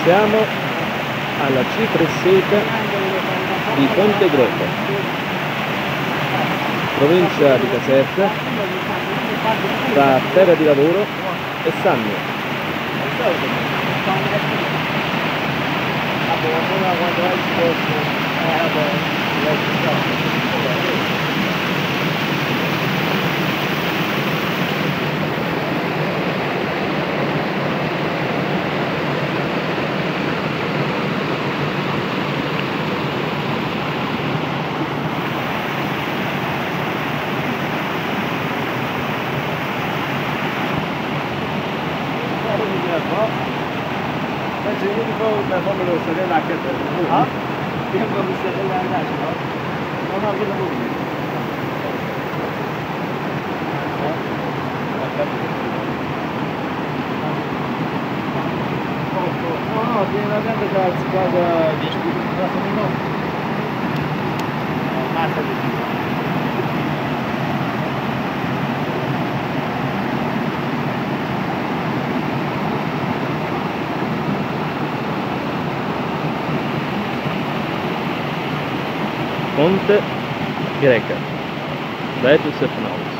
Siamo alla cipresseca di Ponte Greco, provincia di Caserta, tra terra di lavoro e Sannio. Bence yeni bir yapamıyor olsa ne laket Ha? Bir komisyonu nerede açıyor? Ona bir de bu. No, no, una gente che ha cosa di no. Massa di Ponta Greca. Leto Stefanou.